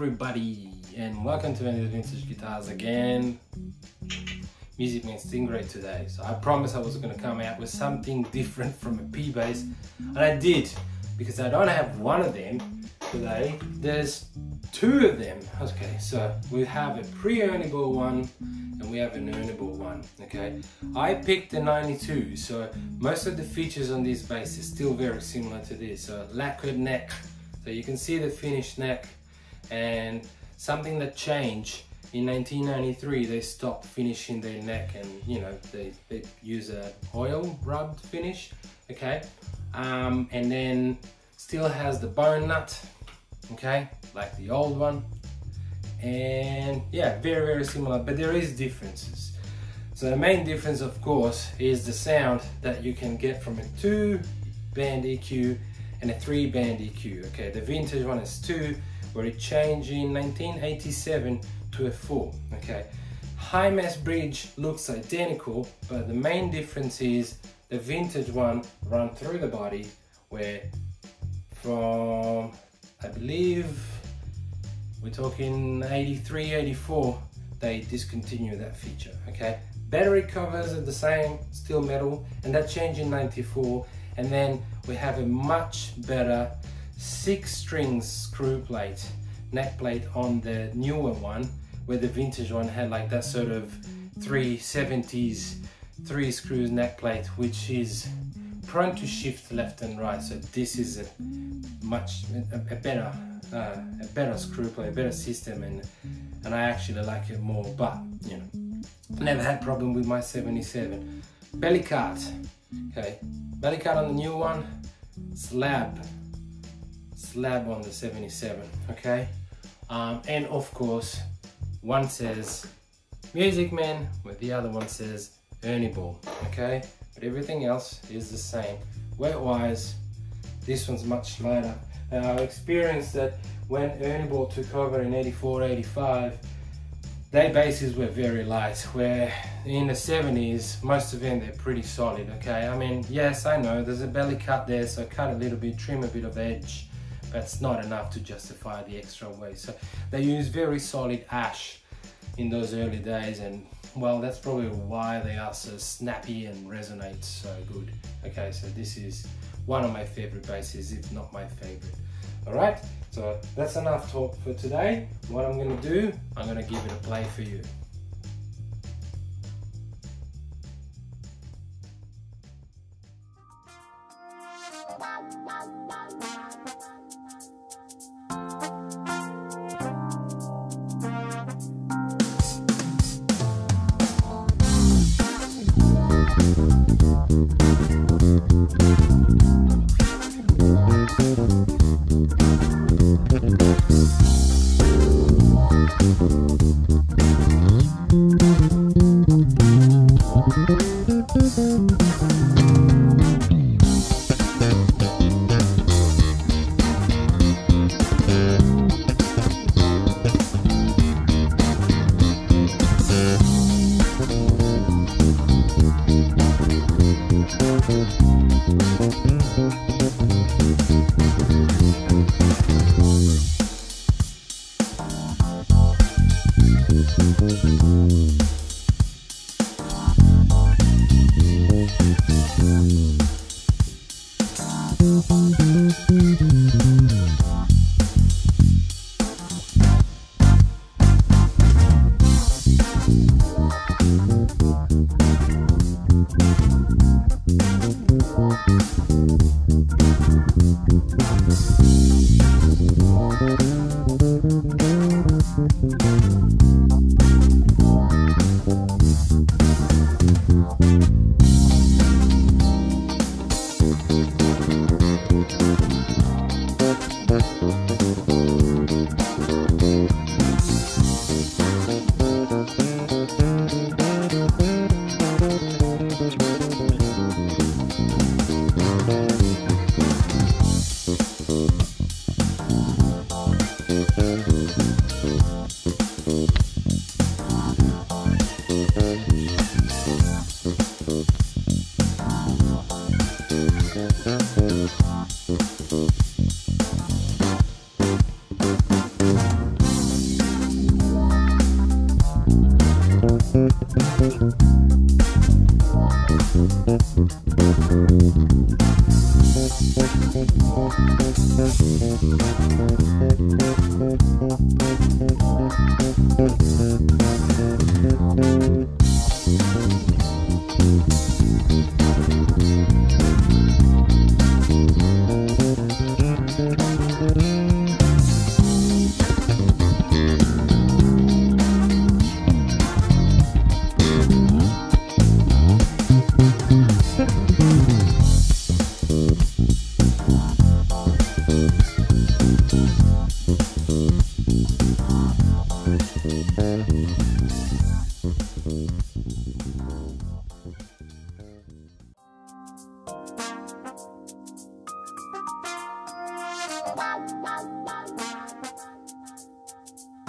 everybody and welcome to Andy's Vintage Guitars again. Music Man Stingray today. So I promised I was going to come out with something different from a P-Bass and I did because I don't have one of them today. There's two of them. Okay, so we have a pre-Ernie Ball one and we have an Ernie Ball one. Okay, I picked the 92, so most of the features on this bass is still very similar to this. So lacquered neck, so you can see the finished neck and something that changed in 1993 they stopped finishing their neck and you know they, they use a oil rubbed finish okay? Um, and then still has the bone nut okay? Like the old one. And yeah very very similar but there is differences. So the main difference of course is the sound that you can get from a two band EQ and a three band EQ okay? The vintage one is two where it changed in 1987 to a four okay? High mass bridge looks identical but the main difference is the vintage one run through the body where from I believe we're talking 83 84 they discontinue that feature okay? Battery covers are the same still metal and that changed in 94 and then we have a much better six strings screw plate neck plate on the newer one where the vintage one had like that sort of 370s three screws neck plate which is prone to shift left and right. So this is a much a, a better uh, a better screw plate a better system and and I actually like it more but you know never had problem with my 77 belly cut okay? Belly cut on the new one slab slab on the 77 okay? Um, and of course one says music man where the other one says Ernie ball okay? But everything else is the same. Weight wise this one's much lighter. Now I've experienced that when Ernie ball took over in 84 85 their basses were very light where in the 70s most of them they're pretty solid okay? I mean yes I know there's a belly cut there so cut a little bit trim a bit of edge that's not enough to justify the extra weight. So they use very solid ash in those early days and well that's probably why they are so snappy and resonate so good. Okay so this is one of my favorite basses if not my favorite. Alright so that's enough talk for today. What I'm gonna do I'm gonna give it a play for you.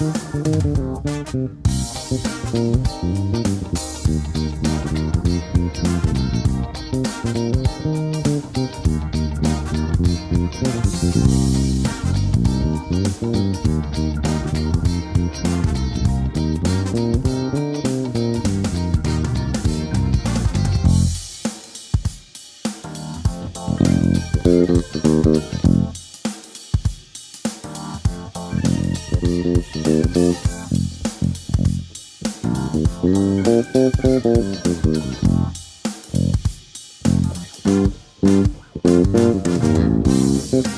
Thank you.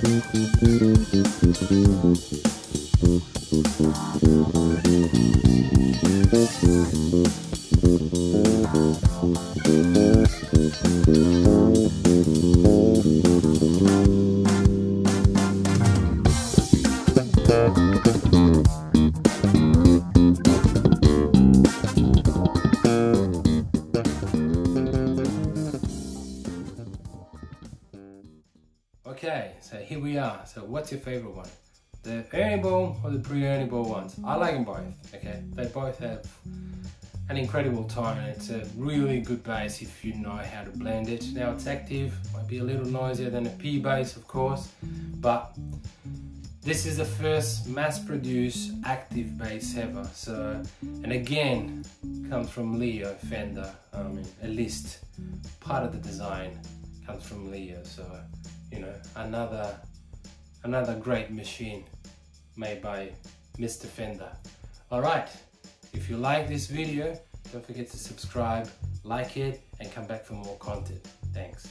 Okay, are. So what's your favorite one? The Ernie Ball or the pre-Ernie Ball ones? I like them both, okay? They both have an incredible tone. It's a really good bass if you know how to blend it. Now it's active, might be a little noisier than a P bass of course, but this is the first mass-produced active bass ever. So, and again, comes from Leo Fender. I mean, at least part of the design comes from Leo. So you know, another another great machine made by Mr. Fender. Alright, if you like this video, don't forget to subscribe, like it, and come back for more content. Thanks.